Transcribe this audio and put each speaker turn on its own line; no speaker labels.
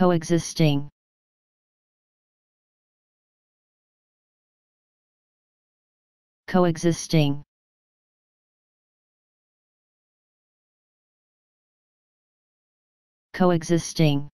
coexisting. Coexisting. Coexisting.